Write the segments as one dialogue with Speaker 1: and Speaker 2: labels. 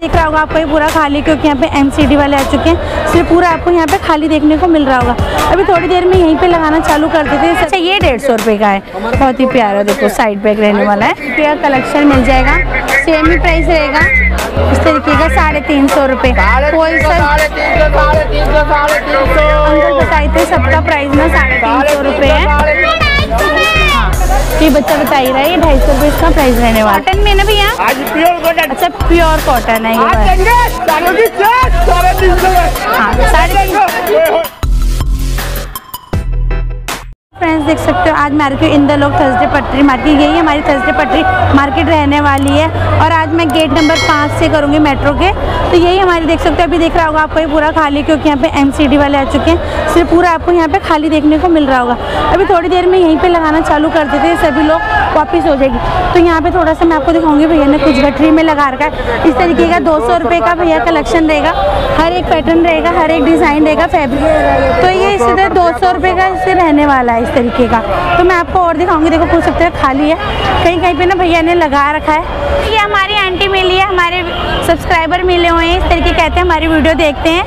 Speaker 1: दिख रहा होगा आपको ये पूरा खाली क्योंकि यहाँ पे एमसीडी वाले आ चुके हैं। इसलिए पूरा आपको यहाँ पे खाली देखने को मिल रहा होगा। अभी थोड़ी देर में यहीं पे लगाना चालू कर देते हैं। अच्छा ये डेढ़ सौ रुपये का है। बहुत ही प्यारा देखो साइड बैग रहने वाला है। क्या कलेक्शन मिल जाएगा। सेम ही प्राइस रहेगा। इस तरीके का साढ़े तीन सौ रुपये होलसेल बताए थे सबका प्राइस ना साढ़े तीन सौ रुपये है। ये बच्चा बता ही रहा है ये ढाई सौ रुपये इसका प्राइस रहने वाला। कॉटन में ना भैया?
Speaker 2: आज प्योर कॉटन
Speaker 1: अच्छा प्योर कॉटन है ये हाँ साढ़े तीन सौ। फ्रेंड्स देख सकते हो। आज मार्केट इन द लोग थर्सडे पटरी मार्केट यही हमारी थर्सडे पटरी मार्केट रहने वाली है। और आज मैं गेट नंबर पाँच से करूँगी मेट्रो के। तो यही हमारी देख सकते हो। अभी देख रहा होगा आपको ये पूरा खाली, क्योंकि यहाँ पे एमसीडी वाले आ चुके हैं। सिर्फ़ पूरा आपको यहाँ पे खाली देखने को मिल रहा होगा। अभी थोड़ी देर में यहीं पर लगाना चालू कर देते सभी लोग वापस हो जाएगी। तो यहाँ पे थोड़ा सा मैं आपको दिखाऊँगी, भैया ने कुछ गठरी में लगा रखा है। इस तरीके का दो सौ का भैया कलेक्शन रहेगा। हर एक पैटर्न रहेगा, हर एक डिज़ाइन रहेगा फैब्रिक तो ये इसी तरह दो सौ का इससे रहने वाला है। इस तरीके का। तो मैं आपको और दिखाऊँगी, देखो पूछ सकते हैं, खाली है। कहीं कहीं पे ना भैया ने लगा रखा है। ये हमारी आंटी मिली है, हमारे सब्सक्राइबर मिले हुए हैं, इस तरीके कहते हैं, हमारी वीडियो देखते हैं।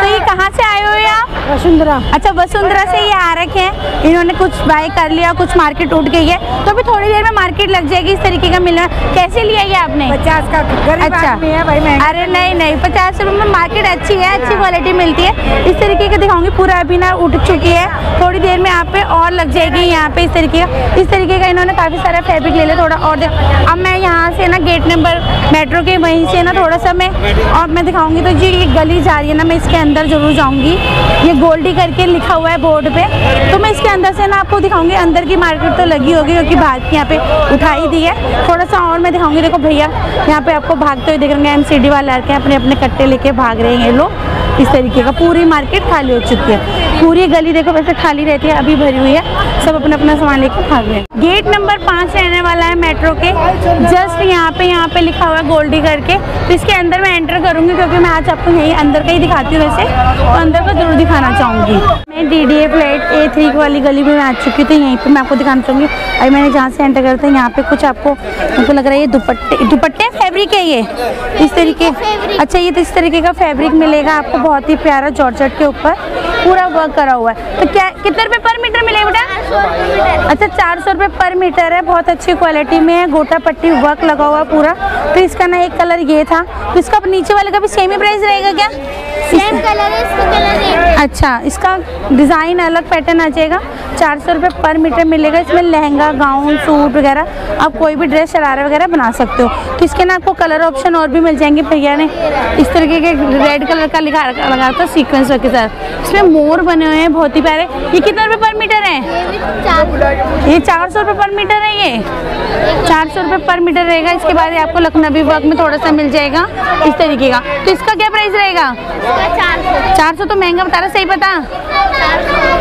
Speaker 1: तो ये कहाँ से आए हुए आप?
Speaker 3: वसुंधरा।
Speaker 1: अच्छा वसुंधरा से ये आ रखे हैं। इन्होंने कुछ बाय कर लिया कुछ मार्केट उठ गई है। तो अभी थोड़ी देर में मार्केट लग जाएगी इस तरीके का मिलना। कैसे लिया ये आपने?
Speaker 3: पचास का गरीब
Speaker 1: अच्छा।
Speaker 3: आदमी है भाई मैं
Speaker 1: अरे नहीं नहीं। पचास रुपए में मार्केट अच्छी है अच्छी क्वालिटी मिलती है। इस तरीके का दिखाऊँगी पूरा अभी ना उठ चुकी है। थोड़ी देर में यहाँ पे और लग जाएगी यहाँ पे इस तरीके का। इस तरीके का इन्होंने काफ़ी सारा फैब्रिक ले लिया थोड़ा और अब मैं यहाँ से ना गेट नंबर मेट्रो के वहीं से ना थोड़ा सा मैं और मैं दिखाऊँगी तो जी ये गली जा रही है ना मैं इसके अंदर ज़रूर जाऊँगी। ये गोल्डी करके लिखा हुआ है बोर्ड पे। तो मैं इसके अंदर से ना आपको दिखाऊँगी, अंदर की मार्केट तो लगी होगी, क्योंकि भाग के यहाँ पे उठाई दी है। थोड़ा सा और मैं दिखाऊँगी, देखो भैया, यहाँ पे आपको भागते हुए दिख रहे हैं एम वाले आके अपने अपने कट्टे लेके भाग रहे हैं लोग। इस तरीके का पूरी मार्केट खाली हो चुकी है। पूरी गली देखो, वैसे खाली रहती है, अभी भरी हुई है। सब अपना अपना सामान लेके भाग रहे हैं। गेट नंबर पाँच रहने वाला है मेट्रो के। जस्ट यहाँ पे यहाँ पे लिखा हुआ है गोल्डी करके। तो इसके अंदर मैं एंटर करूँगी क्योंकि मैं आज आपको यही अंदर का ही दिखाती हूँ वैसे। तो अंदर का ज़रूर दिखाना चाहूँगी। मैं D D A flat A three वाली गली में मैं आ चुकी थी यहीं पे मैं आपको दिखाना चाहूँगी। अभी मैंने जहाँ से एंटर करा था यहाँ पे कुछ आपको हमको लग रहा है ये दुपट्टे दुपट्टे फैब्रिक है ये। इस तरीके अच्छा ये तो इस तरीके का फैब्रिक मिलेगा आपको बहुत ही प्यारा जॉर्जेट के ऊपर। पूरा वर्क करा हुआ है। तो क्या कितने रुपए पर मीटर मिलेगा बेटा? अच्छा चार सौ रुपये पर मीटर है बहुत अच्छी क्वालिटी में है गोटा पट्टी वर्क लगा हुआ है पूरा। तो इसका ना एक कलर ये था। तो इसका नीचे वाले का भी सेम ही प्राइस रहेगा क्या?
Speaker 4: सेम कलर है इसका कलर
Speaker 1: अच्छा इसका डिज़ाइन अलग पैटर्न आ जाएगा। चार सौ रुपये पर मीटर मिलेगा। इसमें लहंगा गाउन सूट वगैरह आप कोई भी ड्रेस शरारा वगैरह बना सकते हो। तो इसके ना आपको कलर ऑप्शन और भी मिल जाएँगे। भैया ने इस तरीके के रेड कलर का लिखा लगा था सीक्वेंस के साथ। इसमें मोर बने हुए हैं बहुत ही प्यारे। ये कितने रुपये पर मीटर है?
Speaker 4: ये चार
Speaker 1: सौ रुपये पर मीटर है ये? चार सौ रुपये पर मीटर रहेगा इसके बाद ये आपको लखनवी वर्क में थोड़ा सा मिल जाएगा इस तरीके का। तो इसका क्या प्राइस रहेगा?
Speaker 4: चार सौ।
Speaker 1: चार सौ तो महँगा बता रहा सही पता?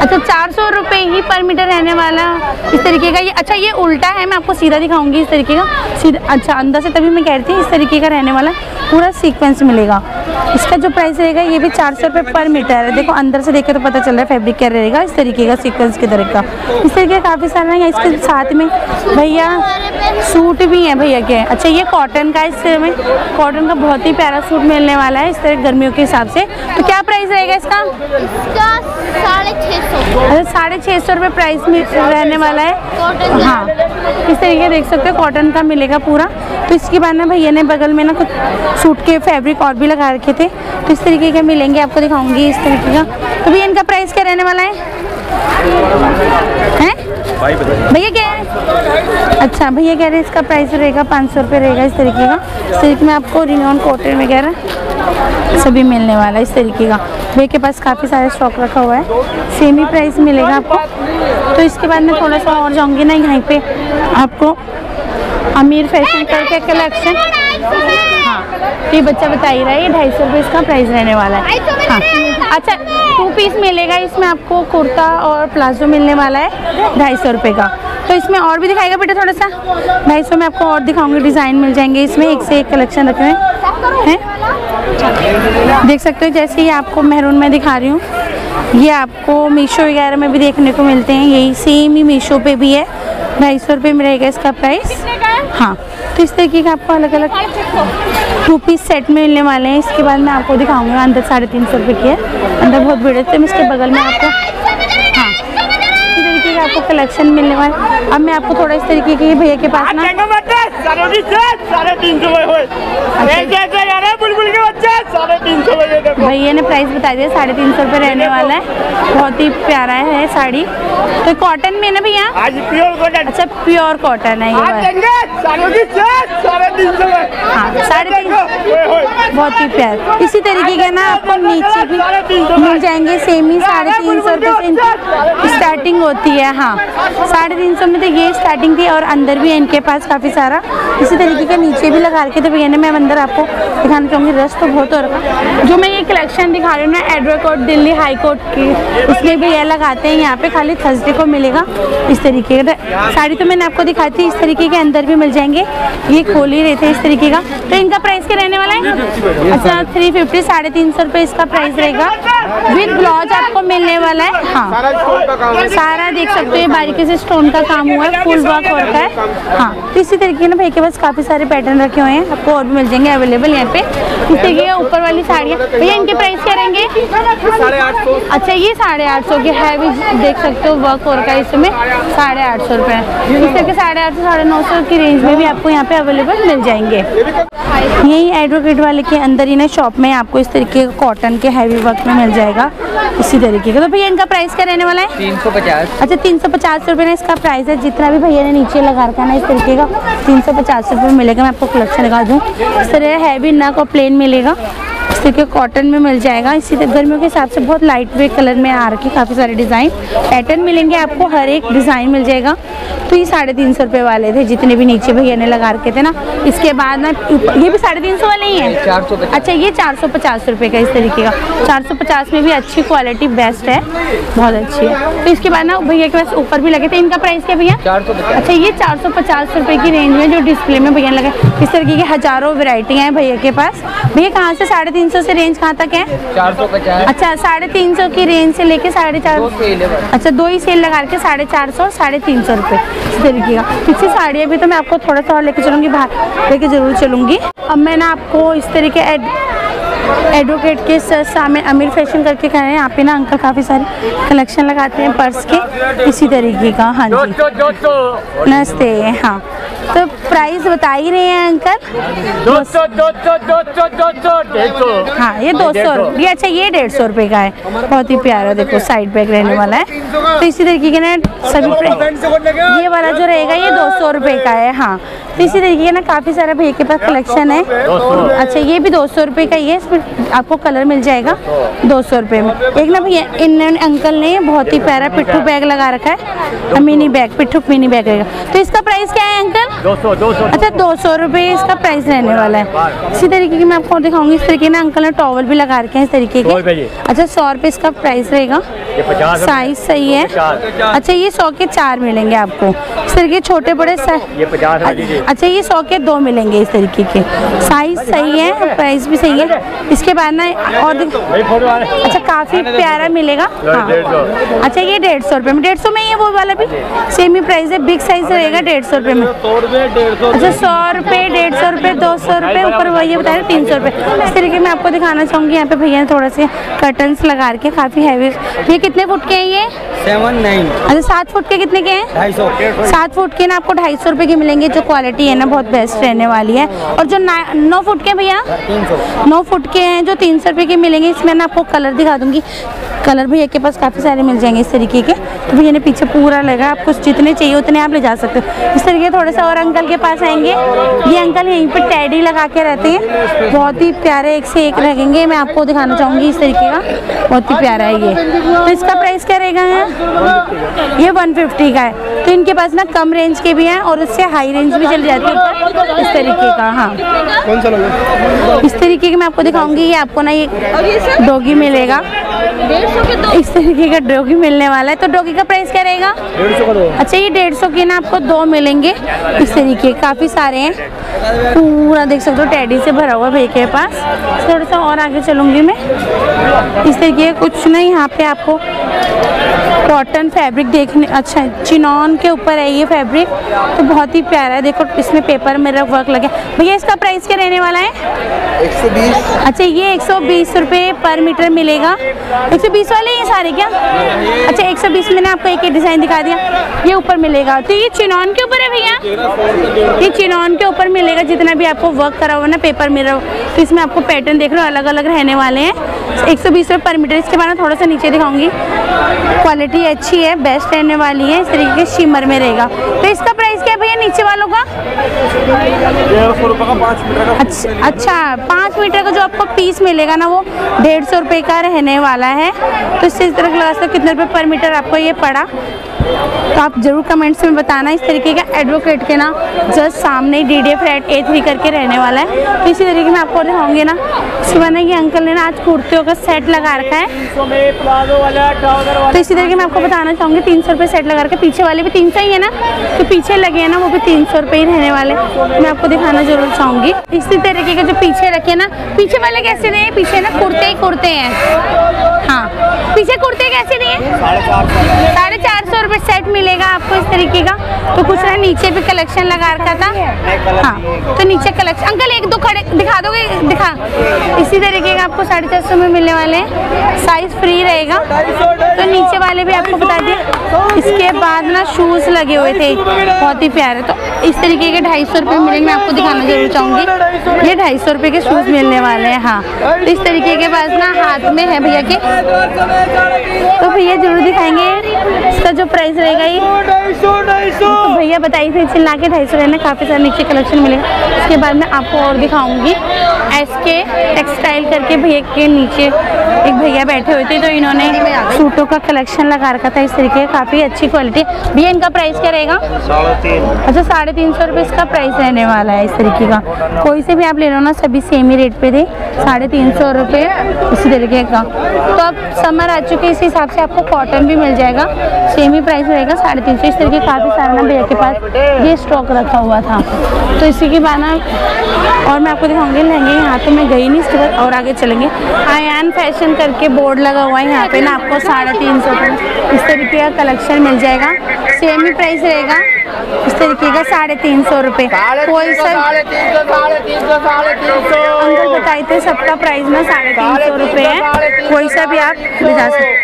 Speaker 1: अच्छा चार सौ रुपये ही पर मीटर रहने वाला इस तरीके का। ये अच्छा ये उल्टा है मैं आपको सीधा दिखाऊँगी इस तरीके का। सीधा अच्छा अंदर से तभी मैं कह रही थी इस तरीके का रहने वाला पूरा सीक्वेंस मिलेगा। इसका जो प्राइस रहेगा ये भी चार सौ रुपये पर मीटर है। देखो अंदर से देखे तो पता चल रहा है फैब्रिक क्या रहेगा इस तरीके का सीक्वेंस के तरह का इस तरीके का काफ़ी सारा है इसके साथ में भैया सूट भी है भैया के। अच्छा ये कॉटन का इससे में कॉटन का बहुत ही प्यारा सूट मिलने वाला है इस तरह गर्मियों के हिसाब से। तो क्या प्राइस रहेगा इसका?
Speaker 4: इसका साढ़े छः सौ।
Speaker 1: अच्छा साढ़े छः सौ रुपये प्राइस में रहने वाला है। हाँ इस तरीके देख सकते हो कॉटन का मिलेगा पूरा। तो इसके बाद ना भैया ने बगल में ना कुछ सूट के फैब्रिक और भी लगा रखे थे। तो इस तरीके के मिलेंगे, आपको दिखाऊँगी इस तरीके का। तो भैया, इनका प्राइस क्या रहने वाला है? हैं? भैया, क्या है? अच्छा भैया, कह रहे हैं इसका प्राइस रहेगा पाँच सौ रुपये रहेगा इस तरीके का। इस तरीके में आपको रिनॉन कॉटन वगैरह सभी मिलने वाला है इस तरीके का। भैया के पास काफ़ी सारा स्टॉक रखा हुआ है। सेम ही प्राइस मिलेगा आपको। तो इसके बाद मैं थोड़ा सा और जाऊँगी ना यहाँ पे आपको। अमीर फ़ैशन करके कलेक्शन हाँ तो ये बच्चा बता ही रहा है ये ढाई सौ रुपये इसका प्राइस रहने वाला है। हाँ। अच्छा टू पीस मिलेगा इसमें आपको कुर्ता और प्लाजो मिलने वाला है ढाई सौ रुपये का। तो इसमें और भी दिखाएगा बेटा थोड़ा सा? ढाई सौ में आपको और दिखाऊँगी डिज़ाइन मिल जाएँगे इसमें एक से एक कलेक्शन रखे हुए। हैं? देख सकते हो जैसे ये आपको मेहरून में दिखा रही हूँ ये आपको मीशो वगैरह में भी देखने को मिलते हैं यही सेम ही मीशो पे भी है। ढाई सौ रुपये में रहेगा इसका प्राइस हाँ। तो इस तरीके के आपको अलग अलग टू पीस सेट में मिलने वाले हैं। इसके बाद मैं आपको दिखाऊँगी, अंदर साढ़े तीन सौ रुपये की है। अंदर बहुत भीड़ है तो इसके बगल में आपको आपको कलेक्शन मिलने वाला। है अब मैं आपको थोड़ा इस तरीके के भैया के पास ना
Speaker 2: है देखो।
Speaker 1: भैया ने प्राइस बता दिया साढ़े तीन सौ रुपये रहने वाला है। बहुत ही प्यारा है साड़ी। तो कॉटन में ना भैया?
Speaker 2: प्योर कॉटन
Speaker 1: अच्छा प्योर कॉटन है ये
Speaker 2: साढ़े तीन
Speaker 1: हाँ साढ़े बहुत ही प्यार। इसी तरीके का ना आपको नीचे भी मिल जाएँगे सेम ही साढ़े तीन सौ रुपये से स्टार्टिंग होती है। हाँ साढ़े तीन सौ में तो ये स्टार्टिंग थी और अंदर भी है इनके पास काफ़ी सारा। इसी तरीके का नीचे भी लगा के तो भैया ने मैं अंदर आपको दिखाना चाहूँगी रस तो बहुत हो रखा। जो मैं ये कलेक्शन दिखा रही हूँ ना advocate Delhi high court की, उसमें भी ये लगाते हैं। यहाँ पे खाली थर्सडे को मिलेगा इस तरीके का। साड़ी तो मैंने आपको दिखाई थी, इस तरीके के अंदर भी मिल जाएँगे। ये खोल ही रहे थे इस तरीके का। तो इनका प्राइस क्या रहने वाला है? अच्छा थ्री फिफ्टी साढ़े तीन सौ रुपये इसका प्राइस रहेगा। विद ब्लाउज आपको मिलने वाला है। हाँ। सारा देख सकते हो बारीकी से स्टोन का काम हुआ है फुल वर्क वर्क है। हाँ तो इसी तरीके ना भाई के पास काफ़ी सारे पैटर्न रखे हुए हैं आपको और भी मिल जाएँगे अवेलेबल यहाँ पे। तरीके ऊपर वाली साड़ियाँ। भैया इनके प्राइस क्या रहेंगे?
Speaker 2: साढ़े आठ सौ।
Speaker 1: अच्छा ये साढ़े आठ सौ की है भी देख सकते हो वर्क वर्क है इसमें। साढ़े आठ सौ रुपये इस तरह के साढ़े आठ सौ साढ़े नौ सौ की रेंज में भी आपको यहाँ पे अवेलेबल मिल जाएँगे। यही एडवोकेट वाले के अंदर ही ना शॉप में आपको इस तरीके का कॉटन के हैवी वर्क में मिल जाएगा। इसी तरीके का। तो भैया इनका प्राइस क्या रहने वाला है?
Speaker 3: तीन सौ पचास।
Speaker 1: अच्छा तीन सौ पचास रुपये ना इसका प्राइस है। जितना भी भैया ने नीचे लगा रखा है ना इस तरीके का, तीन सौ पचास रुपये मिलेगा। मैं आपको कलेक्शन लगा दूँ। इस तरह हैवी नक और प्लेन मिलेगा। तरीके कॉटन में मिल जाएगा। इसी तरह गर्मियों के हिसाब से बहुत लाइट वेट कलर में आ रखी काफ़ी सारे डिज़ाइन पैटर्न मिलेंगे आपको हर एक डिज़ाइन मिल जाएगा। तो ये साढ़े तीन सौ रुपये वाले थे जितने भी नीचे भैया ने लगा रखे थे ना। इसके बाद ना ये भी साढ़े तीन सौ वाले ही हैं?
Speaker 3: चार सौ
Speaker 1: अच्छा ये चार सौ पचास रुपये का इस तरीके का। चार सौ पचास में भी अच्छी क्वालिटी बेस्ट है। बहुत अच्छी है। तो इसके बाद ना भैया के पास ऊपर भी लगे थे। इनका प्राइस क्या भैया? अच्छा ये चार सौ पचास रुपये की रेंज में जो डिस्प्ले में भैया लगे इस तरीके की हज़ारों वैरायटियाँ हैं भैया के पास। भैया कहाँ से साढ़े तीन सौ से रेंज कहाँ तक है?
Speaker 3: चार सौ पचास।
Speaker 1: अच्छा साढ़े तीन सौ की रेंज से लेके साढ़े चार अच्छा दो ही सेल लगा के साढ़े चार सौ साढ़े तीन सौ रुपये इस तरीके का पीछे साड़ियाँ भी तो मैं आपको थोड़ा सा और लेके चलूँगी बाहर। लेके ज़रूर चलूँगी। अब मैं ना आपको इस तरीके एडवोकेट के सामने अमीर फ़ैशन करके खड़े हैं। यहाँ पे ना अंकल काफ़ी सारे कलेक्शन लगाते हैं पर्स के। इसी तरीके का हाँ जी। नमस्ते हाँ। तो प्राइस बता ही रहे हैं अंकल।
Speaker 2: दो सौ दो सौ दो सौ दो सौ डेढ़ सौ।
Speaker 1: हाँ ये दो सौ। ये अच्छा ये डेढ़ सौ रुपये का है। बहुत ही प्यारा देखो साइड बैग रहने वाला है। तो इसी तरीके के ना सभी ये वाला जो रहेगा ये दो सौ रुपये का है हाँ। तो इसी तरीके का ना काफ़ी सारा भैया के पास कलेक्शन है। अच्छा ये भी दो सौ रुपये का ही है इसमें आपको कलर मिल जाएगा दो सौ रुपये में। एक ना भैया इन अंकल ने बहुत ही प्यारा पिट्ठू बैग लगा रखा है मिनी बैग पिट्ठू मिनी बैग रहेगा। तो इसका प्राइस क्या है अंकल?
Speaker 2: दो सौ दो सौ।
Speaker 1: अच्छा दो सौ रुपये इसका प्राइस रहने वाला है। इसी तरीके की मैं आपको दिखाऊँगी इस तरीके ना अंकल ने टॉवल भी लगा रखे हैं इस तरीके के। अच्छा सौ रुपये इसका प्राइस रहेगा। साइज़ सही है। अच्छा ये सौ के चार मिलेंगे आपको। इस तरीके छोटे बड़े
Speaker 2: ये पचास
Speaker 1: अच्छा ये सौ के दो मिलेंगे इस तरीके के। साइज़ सही है प्राइस भी सही है। इसके बाद ना और अच्छा काफ़ी प्यारा मिलेगा। हाँ। अच्छा ये डेढ़ सौ रुपये में डेढ़ सौ में ही है वो वाला भी? सेम ही प्राइस है बिग साइज़ रहेगा डेढ़ सौ रुपये में। अच्छा सौ रुपये डेढ़ सौ रुपये दो सौ रुपये ऊपर वही बता रहे तीन सौ रुपये इस तरीके में आपको दिखाना चाहूँगी यहाँ पे भैया ने थोड़ा से कर्टन्स लगा रखे काफ़ी हैवी ये कितने फुट के हैं ये?
Speaker 3: सेवन नाइन
Speaker 1: अच्छा सात फुट के कितने के हैं? सात फुट के ना आपको ढाई सौ रुपये के मिलेंगे जो क्वालिटी है ना, बहुत बेस्ट रहने वाली है। और जो नौ फुट के भैया? नौ फुट के हैं, जो तीन सौ रुपये के मिलेंगे, इसमें ना आपको कलर दिखा दूँगी। कलर भैया के पास काफ़ी सारे मिल जाएँगे इस तरीके के। तो भैया ने पीछे पूरा लगा आपको जितने चाहिए उतने आप ले जा सकते हो। इस तरीके थोड़ा सा और अंकल के पास आएँगे। ये अंकल यहीं पे टैडी लगा के रहते हैं। बहुत ही प्यारे एक से एक रहेंगे, मैं आपको दिखाना चाहूँगी इस तरीके का। बहुत ही प्यारा है ये। तो इसका प्राइस क्या रहेगा यहाँ? ये वन फिफ्टी का है। तो इनके पास ना कम रेंज के भी हैं और उससे हाई रेंज भी चल जाती है। इस तरीके का हाँ।
Speaker 3: कौन सा लोगे?
Speaker 1: इस तरीके के मैं आपको दिखाऊँगी ये आपको ना ये डोगी मिलेगा। इस तरीके का डोगी मिलने वाला है। तो डोगी का प्राइस क्या रहेगा? अच्छा ये डेढ़ सौ के ना आपको दो मिलेंगे। इस तरीके काफ़ी सारे हैं। पूरा देख सकते हो टैडी से भरा हुआ भाई के पास। थोड़ा सा और आगे चलूँगी मैं। इस तरीके कुछ ना यहाँ पे आपको। कॉटन फैब्रिक देखने अच्छा चिनॉन के ऊपर है ये फैब्रिक तो बहुत ही प्यारा है देखो इसमें पेपर मेरा वर्क लगे भैया इसका प्राइस क्या रहने वाला है?
Speaker 3: एक सौ बीस।
Speaker 1: अच्छा ये एक सौ पर मीटर मिलेगा। एक सौ बीस वाले ये सारे क्या? अच्छा एक सौ बीस मैंने आपको एक एक डिज़ाइन दिखा दिया। ये ऊपर मिलेगा। तो ये चिनॉन के ऊपर है भैया? ये चिनॉन के ऊपर मिलेगा जितना भी आपको वर्क करा हुआ ना पेपर मेरा तो इसमें आपको पैटर्न देख रहे हो अलग अलग रहने वाले हैं। एक सौ बीस रुपये पर मीटर इसके बाद में थोड़ा सा नीचे दिखाऊँगी। क्वालिटी अच्छी है बेस्ट रहने वाली है इस तरीके के शिमर में रहेगा। तो इसका प्राइस क्या है भैया नीचे वालों का? अच्छा अच्छा पाँच मीटर का जो आपको पीस मिलेगा ना वो डेढ़ सौ रुपये का रहने वाला है। तो इससे इस तरह लगा सकते कितने रुपये पर मीटर आपको ये पड़ा? तो आप ज़रूर कमेंट्स में बताना इस तरीके का एडवोकेट के ना, जस्ट सामने D D flat A three करके रहने वाला है। तो इसी तरीके में आपको दिखाऊँगे ना बाद ना ये अंकल ने ना आज कुर्तियों का सेट लगा रखा है। तो इसी तरीके मैं आपको बताना चाहूँगी, तीन सौ सेट लगा रखा पीछे वाले भी तीन सौ ही है ना तो पीछे लगे हैं ना, वो भी तीन सौ ही रहने वाले मैं आपको दिखाना ज़रूर चाहूँगी। इसी तरीके के जो पीछे रखे ना, पीछे वाले कैसे नहीं पीछे ना कुर्ते ही कुर्ते हैं। हाँ पीछे कुर्ते कैसे नहीं है?
Speaker 2: साढ़े चार सौ।
Speaker 1: साढ़े रुपये सेट मिलेगा आपको इस तरीके का? तो कुछ ना नीचे भी कलेक्शन लगा रखा था। हाँ तो नीचे कलेक्शन अंकल, एक दो खड़े दिखा दोगे? दिखा। इसी तरीके का आपको साढ़े चार सौ में मिलने वाले हैं। साइज़ फ्री रहेगा। तो नीचे वाले भी आपको बता दिए। इसके बाद ना शूज़ लगे हुए थे। बहुत ही प्यारे। तो इस तरीके के ढाई सौ मिलेंगे। मैं आपको दिखाना ज़रूर चाहूँगी। ये ढाई सौ के शूज़ मिलने वाले हैं। हाँ। तो इस तरीके के पास ना हाथ में है भैया के। तो भैया ज़रूर दिखाएँगे। इसका जो प्राइस
Speaker 2: ढाई सौ ढाई सौ
Speaker 1: तो भैया बताइए थे चिल्ला के ढाई सौ रहने काफ़ी सारे नीचे कलेक्शन मिलेगा उसके बाद मैं आपको और दिखाऊँगी। एस के टेक्सटाइल करके भैया के नीचे एक भैया बैठे हुए थे तो इन्होंने सूटों का कलेक्शन लगा रखा था इस तरीके का काफ़ी अच्छी क्वालिटी भैया इनका प्राइस क्या रहेगा? अच्छा साढ़े तीन सौ रुपये इसका प्राइस रहने वाला है इस तरीके का। कोई से भी आप ले लो ना सभी सेम ही रेट पे थे साढ़े तीन सौ रुपये इसी तरीके का। तो अब समर आ चुके हैं इस हिसाब से आपको कॉटन भी मिल जाएगा सेम ही प्राइस रहेगा साढ़े तीन सौ। इस तरीके काफ़ी सारा ना भैया के पास ये स्टॉक रखा हुआ था। तो इसी के बाद ना, और मैं आपको दिखाऊँगी लहंगे यहाँ तो मैं गई नहीं, इसके बाद और आगे चलेंगे। आयान फ़ैशन करके बोर्ड लगा हुआ है यहाँ पे ना, आपको साढ़े तीन सौ। इस तरीके का कलेक्शन मिल जाएगा। सेम ही प्राइस रहेगा। इस तरीके का साढ़े तीन सौ रुपये
Speaker 2: साढ़े
Speaker 1: अंकल बताए थे सबका प्राइस ना साढ़े तीन सौ रुपये है कोई सा भी आप ले जा सकते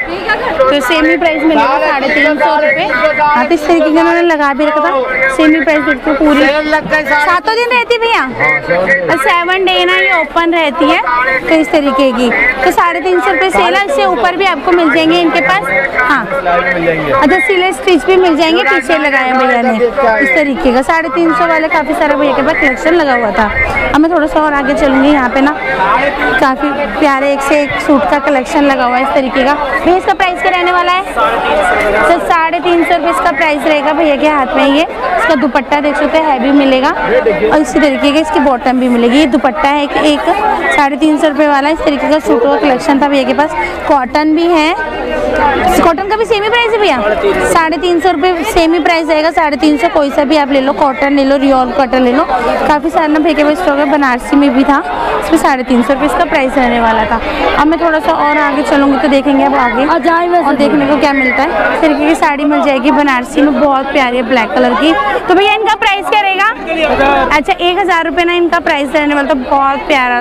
Speaker 1: तो सेम ही प्राइस मिलेगा साढ़े तीन सौ रुपये हाँ तो इस तरीके का उन्होंने लगा भी रखा था सेम ही प्राइस देखते हो पूरी सातों दिन रहती भैया सेवन डे ना ये ओपन रहती है तो इस तरीके की तो साढ़े तीन सौ रुपये सेल है इससे ऊपर भी आपको मिल जाएँगे इनके पास हाँ अच्छा सिले स्टिच भी मिल जाएँगे पीछे लगाए भैया ने इस तरीके का साढ़े तीन सौ वाले काफ़ी सारे भैया के पास कलेक्शन लगा हुआ था। अब मैं थोड़ा सा और आगे चलूँगी यहाँ पे ना। काफ़ी प्यारे एक से एक सूट का कलेक्शन लगा हुआ है इस तरीके का। भैया इसका प्राइस क्या रहने वाला है? सर साढ़े तीन सौ रुपये इसका प्राइस रहेगा भैया के हाथ में ये। इसका दुपट्टा देख सकते हैं हैवी मिलेगा। और इसी तरीके का इसकी बॉटम भी मिलेगी। ये दुपट्टा है एक, एक साढ़े तीन सौ रुपये वाला। इस तरीके का सूटों का कलेक्शन था भैया के पास। कॉटन भी है। कॉटन का भी सेम ही प्राइस है भैया? साढ़े तीन सौ। रुपये सेम ही प्राइस रहेगा साढ़े तीन सौ कोई सा भी आप ले लो कॉटन ले लो रियल कॉटन ले लो। काफ़ी सारा ना भैया के पास स्टॉक है बनारसी में भी था इसमें साढ़े तीन सौ रुपये इसका प्राइस रहने वाला था। अब मैं थोड़ा सा और आगे चलूँगी तो देखेंगे अब आगे। और देखने को क्या मिलता है। इस तरीके की साड़ी मिल जाएगी बनारसी में बहुत प्यारी है ब्लैक कलर की। तो भैया इनका प्राइस क्या रहेगा? अच्छा एक हज़ार रुपये ना इनका प्राइस रहने वाला था बहुत प्यारा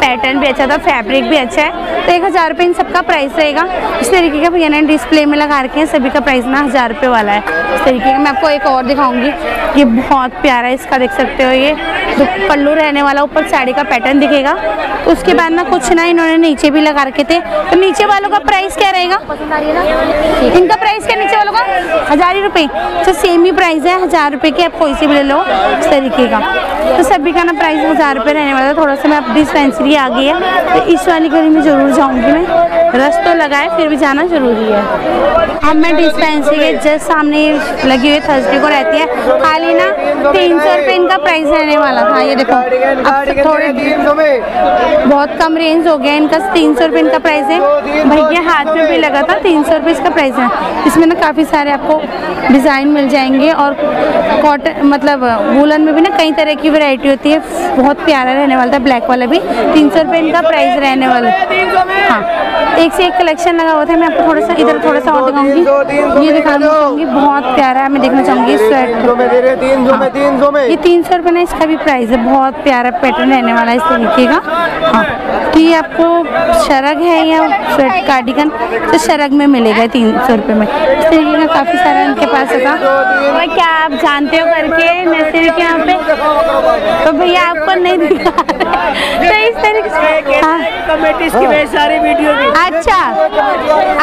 Speaker 1: पैटर्न भी अच्छा था फैब्रिक भी अच्छा है। तो एक हज़ार रुपये इन सबका प्राइस रहेगा। इस तरीके का भैया ने डिस्प्ले में लगा रखे हैं सभी का प्राइस ना हज़ार रुपये वाला है। इस तरीके का मैं आपको एक और दिखाऊँगी ये बहुत प्यारा है इसका देख सकते हो ये। जो पल्लू रहने वाला ऊपर साड़ी का पैटर्न दिखेगा। तो उसके बाद ना कुछ ना इन्होंने नीचे भी लगा रखे थे। तो नीचे वालों का प्राइस क्या रहेगा? इनका प्राइस क्या नीचे वालों का? हज़ार ही रुपये तो सेम ही प्राइस है हज़ार रुपये की आप कोई से भी ले लो इस तरीके का। तो सभी का ना प्राइस हज़ार रुपये रहने वाला है। थोड़ा सा मैं अब डिस्पेंसरी आ गई है। तो इस वाली गली में ज़रूर जाऊँगी मैं। रस तो लगाए फिर भी जाना ज़रूरी है। अब मैं डिस्पेंसरी के जस्ट सामने लगी हुई थर्सडे को। आपको रहती है। खाली ना तीन सौ रुपये इनका प्राइस रहने वाला था ये देखो। अब थोड़े बहुत कम रेंज हो गया इनका तीन सौ रुपये इनका प्राइस है। भैया हाथ में भी लगा था तीन सौ रुपये इसका प्राइस है। इसमें ना काफ़ी सारे आपको डिज़ाइन मिल जाएँगे और कॉटन मतलब वूलन में भी ना कई तरह की वैरायटी होती है। बहुत प्यारा रहने वाला था ब्लैक वाला भी। तीन सौ रुपये इनका प्राइस रहने वाला हाँ। एक से एक कलेक्शन लगा हुआ था। मैं आपको थोड़ा सा इधर थोड़ा सा और दिखाऊँगी। ये दिखाना चाहूँगी बहुत प्यारा है मैं देखना चाहूँगी। स्वेटर
Speaker 3: तीन सौ में तीन सौ में
Speaker 1: ये तीन सौ रुपये ना इसका भी प्राइस है बहुत प्यारा पैटर्न रहने वाला है इस तरीके का। हाँ। तो ये आपको शरग है या स्वेट कार्डिगन तो शरग में मिलेगा तीन सौ रुपये में। इस तरीके का काफ़ी सारा इनके पास होगा। और क्या आप जानते हो करके नर्सरी के यहाँ पे? तो भैया आपको नहीं दिखा हाँ।
Speaker 2: की बहुत सारी वीडियो भी।
Speaker 1: अच्छा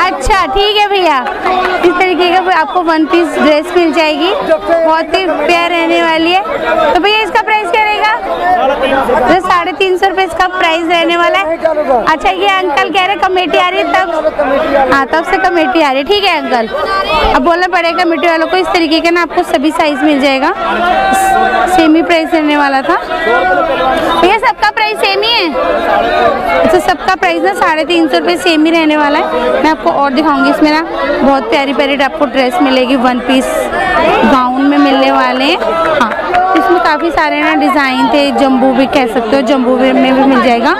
Speaker 1: अच्छा ठीक है भैया। इस तरीके का आपको वन पीस ड्रेस मिल जाएगी। बहुत ही प्यार रहने वाली है। तो भैया इसका प्राइस क्या रहेगा तो साढ़े तीन सौ रुपये इसका प्राइस रहने वाला है। अच्छा ये अंकल कह रहे कमेटी आ रही है, तब? हाँ तब से कमेटी आ रही ठीक है अंकल अब बोलना पड़ेगा कमेटी वालों को, इस तरीके का ना आपको सभी साइज़ मिल जाएगा। सेम ही प्राइस रहने वाला था। भैया, सबका प्राइस सेम ही है? अच्छा सबका प्राइस ना साढ़े तीन सौ रुपये सेम ही रहने वाला है। मैं आपको और दिखाऊँगी इसमें ना, बहुत प्यारी प्यारी आपको ड्रेस मिलेगी वन पीस गाउन में मिलने वाले हैं हाँ इसमें काफ़ी सारे ना डिज़ाइन थे, जम्बू भी कह सकते हो, जम्बू में भी मिल जाएगा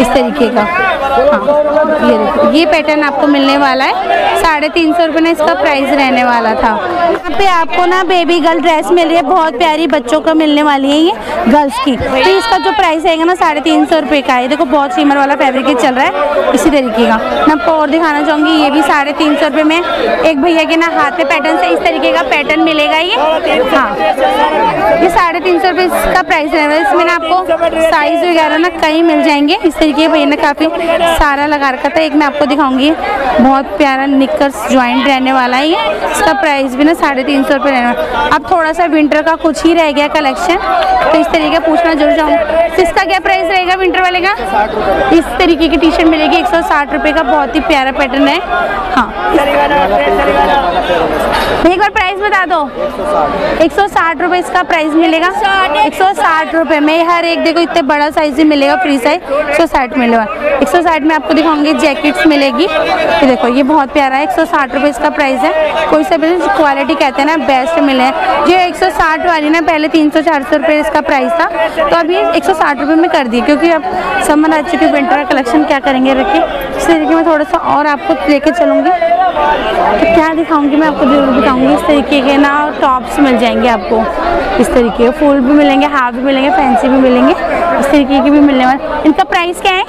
Speaker 1: इस तरीके का। ये देखो, ये पैटर्न आपको मिलने वाला है। साढ़े तीन सौ रुपये ना इसका प्राइस रहने वाला था। यहाँ पे आपको ना बेबी गर्ल ड्रेस मिल रही है, बहुत प्यारी बच्चों का मिलने वाली है ये गर्ल्स की। तो इसका जो प्राइस रहेगा ना साढ़े तीन सौ रुपये का है। देखो, बहुत सीमर वाला फैब्रिक चल रहा है, इसी तरीके का। मैं आपको और दिखाना चाहूँगी, ये भी साढ़े तीन सौ रुपये में। एक भैया के ना हाथ में पैटर्न से इस तरीके का पैटर्न मिलेगा ये। हाँ ये साढ़े तीन सौ रुपये इसका प्राइस रहेगा इसमें ना आपको साइज़ वगैरह ना कई मिल जाएँगे। इस तरीके भैया ने काफ़ी सारा लगा रखा था एक मैं आपको दिखाऊँगी। बहुत प्यारा निकर्स ज्वाइंट रहने वाला है ये। इसका प्राइस भी ना साढ़े तीन सौ रुपये रहने वाला अब थोड़ा सा विंटर का कुछ ही रह गया कलेक्शन तो इस तरीके का पूछना ज़रूर चाहूँगी। तो इसका क्या प्राइस रहेगा विंटर वाले का? इस तरीके की टी शर्ट मिलेगी। एक सौ साठ रुपये का बहुत ही प्यारा पैटर्न है। हाँ। एक बार प्राइस बता दो। एक सौ साठ रुपये इसका प्राइस मिलेगा। एक सौ साठ रुपये में हर एक देखो इतने बड़ा साइज़ ही मिलेगा फ्री साइज़ एक सौ साठ मिलेगा एक सौ साठ में आपको दिखाऊँगी जैकेट्स मिलेगी। ये देखो, ये बहुत प्यारा है, एक सौ साठ रुपये इसका प्राइस है। कोई सा भी क्वालिटी कहते हैं ना बेस्ट मिले हैं। जो एक सौ साठ वाली ना, पहले तीन सौ चार सौ रुपये इसका प्राइस था तो अभी एक सौ साठ रुपये में कर दी क्योंकि अब समर आ चुकी विंटर का कलेक्शन क्या करेंगे, रख? इस तरीके में थोड़ा सा और आपको लेके चलूँगी। तो क्या दिखाऊँगी मैं आपको, ज़रूर दिखाऊँगी। इस तरीके के ना टॉप्स मिल जाएँगे आपको। इस तरीके के फुल भी मिलेंगे हाफ़ भी मिलेंगे फैंसी भी मिलेंगे, इस तरीके के भी मिलने वाले। इनका प्राइस क्या है?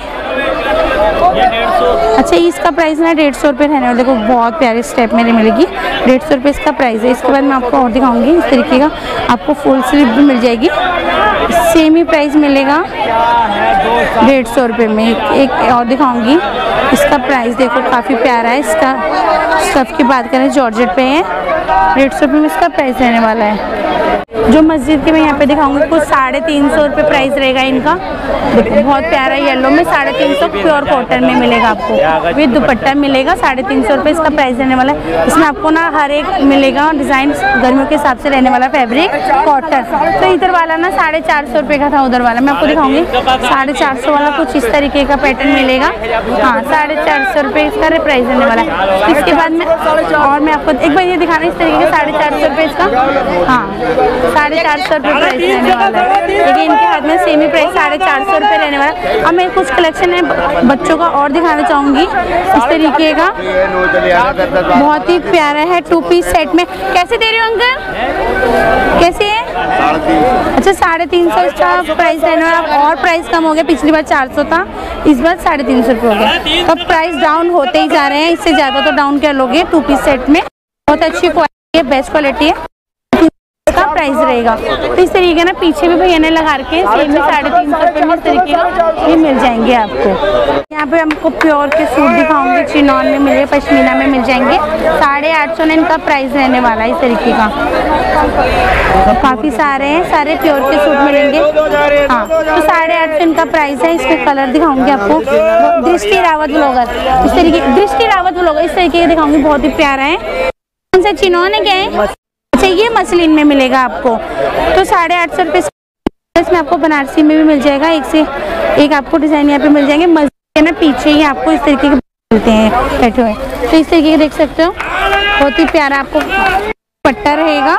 Speaker 1: अच्छा इसका प्राइस ना डेढ़ सौ रुपये रहने वाला देखो बहुत प्यारे स्टेप मेरे मिलेगी। डेढ़ सौ रुपये इसका प्राइस है। इसके बाद मैं आपको और दिखाऊँगी इस तरीके का। आपको फुल स्लीव भी मिल जाएगी। सेम ही प्राइस मिलेगा डेढ़ सौ रुपये में। एक, एक और दिखाऊँगी। इसका प्राइस देखो काफ़ी प्यारा है। इसका स्टफ़ की बात करें जॉर्जेट पे है। डेढ़ सौ रुपये में इसका प्राइस रहने वाला है। जो मस्जिद के मैं यहाँ पे दिखाऊँगी कुछ साढ़े तीन सौ रुपये प्राइस रहेगा इनका। बहुत प्यारा येलो में साढ़े तीन सौ प्योर कॉटन में मिलेगा आपको। विद दुपट्टा मिलेगा, साढ़े तीन सौ रुपये इसका प्राइस रहने वाला है। इसमें आपको ना हर एक मिलेगा डिज़ाइन गर्मियों के हिसाब से रहने वाला फैब्रिक कॉटन तो इधर वाला ना साढ़े चार सौ रुपये का था, उधर वाला। मैं आपको दिखाऊँगी। साढ़े चार सौ वाला कुछ इस तरीके का पैटर्न मिलेगा। हाँ साढ़े चार सौ रुपये इसका प्राइस रहने वाला है। इसके बाद में, और मैं आपको एक बार ये दिखाना, इस तरीके का साढ़े चार सौ रुपये इसका। हाँ साढ़े चार सौ रुपये प्राइस रहने वाला है। देखिए, इनके हाथ में सेमी प्राइस साढ़े चार सौ रुपये रहने वाला है। अब मैं कुछ कलेक्शन है बच्चों का और दिखाना चाहूँगी। इस तरीके का। बहुत ही प्यारा है टू पीस सेट में। कैसे दे रहे हो अंकल? कैसे है? अच्छा साढ़े तीन सौ इसका प्राइस रहने वाला। अब और प्राइस कम हो गया। पिछली बार चार सौ था। इस बार साढ़े तीन सौ रुपये हो गया। तो प्राइस डाउन होते ही जा रहे हैं। इससे ज़्यादा तो डाउन क्या लोगे टू पीस सेट में? बहुत अच्छी क्वालिटी है बेस्ट क्वालिटी है। का प्राइस रहेगा। तो इस तरीके ना पीछे भी भैया ने लगा हैं सेम साढ़े तीन सौ रुपये में इस तरीके का ये मिल जाएँगे आपको। यहाँ पे हमको प्योर के सूट दिखाऊँगे चिनॉन में मिले पश्मीना में मिल जाएँगे। साढ़े आठ सौ इनका प्राइस रहने वाला है इस तरीके का। काफ़ी सारे हैं, सारे प्योर के सूट मिलेंगे। हाँ तो साढ़े आठ सौ इनका प्राइस है, इसके कलर दिखाऊँगी आपको। दृष्टि रावत ब्लॉगर इस तरीके, दृष्टि रावत ब्लॉगर इस तरीके के दिखाऊँगी, बहुत ही प्यारा है। कौन सा चिनौन है क्या है अच्छा ये मसलिन में मिलेगा आपको। तो साढ़े आठ सौ रुपये इसमें आपको बनारसी में भी मिल जाएगा, एक से एक आपको डिज़ाइन यहाँ पे मिल जाएँगे। मस्जिद ना, पीछे ही आपको इस तरीके के मिलते हैं, बैठे हुए। तो इस तरीके के देख सकते हो, बहुत ही प्यारा आपको पट्टा रहेगा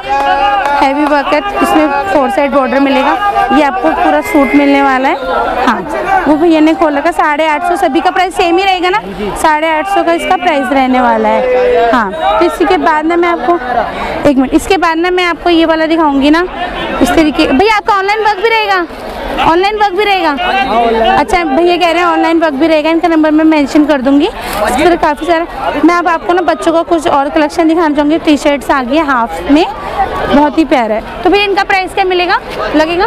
Speaker 1: हैवी है, इसमें फोर साइड बॉर्डर मिलेगा। ये आपको पूरा सूट मिलने वाला है। हाँ वो भैया ने खोला रखा साढ़े आठ सौ, सभी का प्राइस सेम ही रहेगा ना? साढ़े आठ सौ का इसका प्राइस रहने वाला है। हाँ तो इसी के बाद ना मैं आपको, एक मिनट इसके बाद ना मैं आपको ये वाला दिखाऊँगी ना। इस तरीके, भैया आपका ऑनलाइन वर्क भी रहेगा? ऑनलाइन वर्क भी रहेगा? अच्छा भैया कह रहे हैं ऑनलाइन वर्क भी रहेगा, इनका नंबर मैं मेंशन कर दूँगी। तरह काफ़ी सारा मैं अब आपको ना बच्चों को कुछ और कलेक्शन दिखाना चाहूँगी। टी शर्ट्स आ गई हाफ़ में। बहुत ही प्यारा है। तो भैया इनका प्राइस क्या मिलेगा? लगेगा?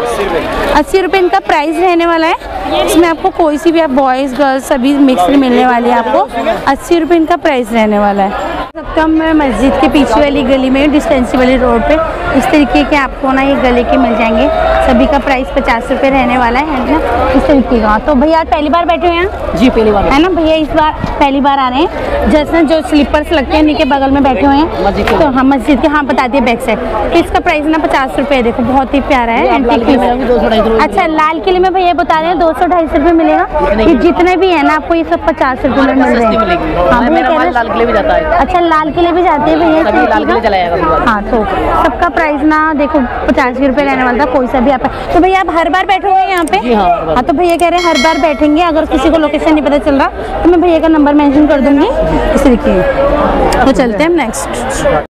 Speaker 1: अस्सी रुपये इनका प्राइस रहने वाला है। इसमें आपको कोई सी भी आप बॉयज़ गर्ल्स सभी मिक्स मिलने वाली है आपको। अस्सी रुपये इनका प्राइस रहने वाला है। सकता हूँ मैं मस्जिद के पीछे वाली गली में डिस्पेंसी वाली रोड पे इस तरीके के आपको ना ये गले के मिल जाएँगे। सभी का प्राइस पचास रुपये रहने वाला है है ना? इस तरीके का। तो भैया आज पहली बार बैठे हुए हैं?
Speaker 3: जी पहली बार।
Speaker 1: है ना? भैया इस बार पहली बार आ रहे हैं। जैसे जो स्लीपर्स लगते हैं के बगल में बैठे हुए हैं। तो हाँ मस्जिद के हाँ बता दिए बैक साइड तो इसका प्राइस ना पचास रुपये देखो बहुत ही प्यारा है।
Speaker 3: आप लाल
Speaker 1: antique
Speaker 3: किले में
Speaker 1: piece।
Speaker 3: जाओगे, 200 ढाई सौ रुपये
Speaker 1: अच्छा लाल किले में भैया बता रहे हैं दो सौ ढाई सौ रुपये मिलेगा।
Speaker 3: जितने
Speaker 1: ये जितने भी है ना आपको ये सब पचास रुपये में मिल रहे हैं हाँ, भैया
Speaker 3: माल
Speaker 1: रहे-
Speaker 3: लाल किले भी जाता है।
Speaker 1: अच्छा लाल किले भी जाते हैं भैया हाँ तो सबका प्राइस ना देखो पचास रुपये रहने वाला था कोई सा भी आप तो भैया आप हर बार बैठोगे यहाँ पे?
Speaker 3: हाँ।
Speaker 1: हाँ तो भैया कह रहे हैं हर बार बैठेंगे अगर किसी को लोकेशन नहीं पता चल रहा तो मैं भैया का नंबर मैंशन कर दूँगी। इस तरीके तो चलते हैं नेक्स्ट